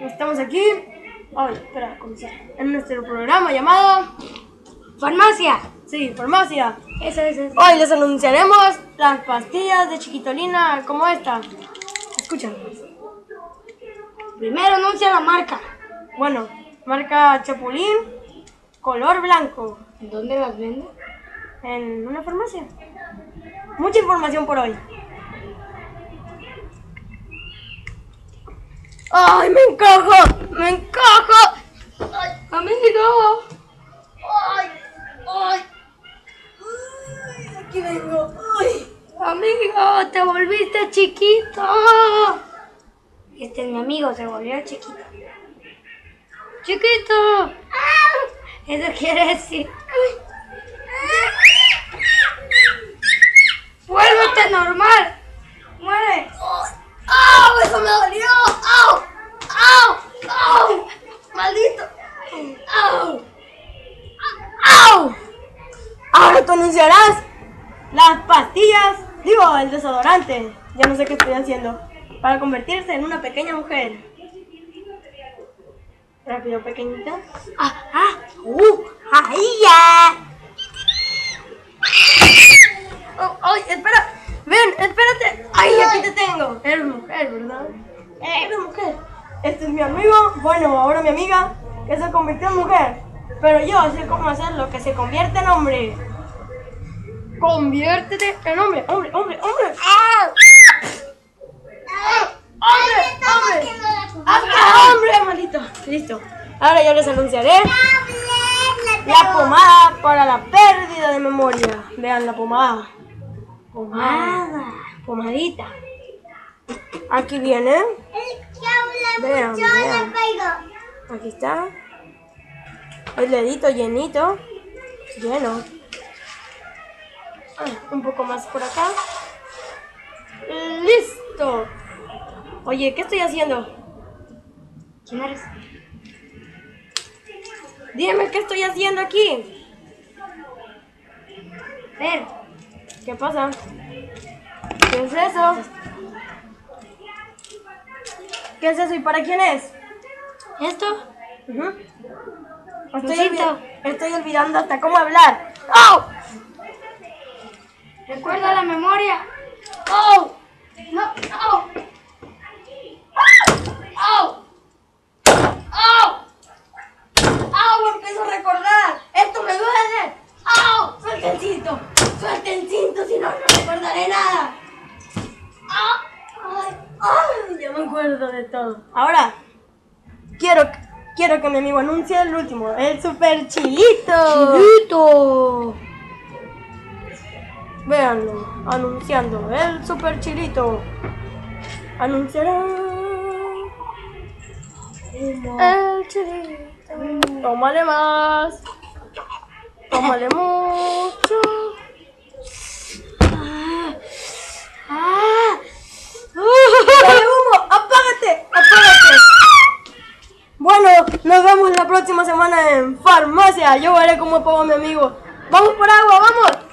Estamos aquí. Ay, espera, comenzar. En nuestro programa llamado. Farmacia. Sí, farmacia. Eso, eso, eso. Hoy les anunciaremos las pastillas de chiquitolina como esta. Escuchen. Primero anuncia la marca. Bueno, marca Chapulín, color blanco. ¿Dónde las venden? En una farmacia. Mucha información por hoy. ¡Ay, me encajo! ¡Me encajo! ¡Ay, amigo! ¡Ay! ¡Ay! ¡Ay! Aquí vengo. ¡Ay! Amigo, te volviste chiquito. Este es mi amigo, se volvió chiquito. Chiquito. Eso quiere decir. Vuélvete normal. Anunciarás las pastillas, digo, el desodorante. Ya no sé qué estoy haciendo. Para convertirse en una pequeña mujer. Rápido, pequeñita. Ah, ah, uh, ahí ya. Oh, ¡Ay, espera! ¡Ven, espérate! ¡Ay, aquí te tengo! Eres mujer, ¿verdad? Eres mujer. Este es mi amigo, bueno, ahora mi amiga, que se convirtió en mujer. Pero yo sé cómo hacer lo que se convierte en hombre. Conviértete en hombre, hombre, hombre, hombre. ¡Ah! ¡Hombre, hombre! ¡Hazte hombre, maldito! Listo. Ahora yo les anunciaré la pomada para la pérdida de memoria. Vean la pomada. Pomada. Pomadita. Aquí viene. Vean, vean. Aquí está. El dedito llenito. Lleno. Ah, un poco más por acá. ¡Listo! Oye, ¿qué estoy haciendo? ¿Quién eres? Dime, ¿qué estoy haciendo aquí? Ver. ¿Qué pasa? ¿Qué es eso? ¿Qué es eso y para quién es? ¿Esto? Estoy, Lucito. olvi- estoy olvidando hasta cómo hablar. ¡Oh! Recuerda la memoria. ¡Oh! No, no. ¡Oh! ¡Oh! ¡Oh! Empiezo a recordar. ¡Esto me duele! ¡Oh! ¡Suelta el cinto! ¡Suelta el cinto! Si no, no recordaré nada. ¡Oh! ¡Ay! ¡Ay! Ya me acuerdo de todo. Ahora, quiero, quiero que mi amigo anuncie el último. El super chilito. Chilito. Véanlo, anunciando el super chilito. Anunciará el chilito. Tómale más. Tómale mucho. Ah. ¡Dale humo! ¡Apágate! ¡Apágate! Bueno, nos vemos la próxima semana en farmacia. Yo veré cómo apago a mi amigo. ¡Vamos por agua! ¡Vamos!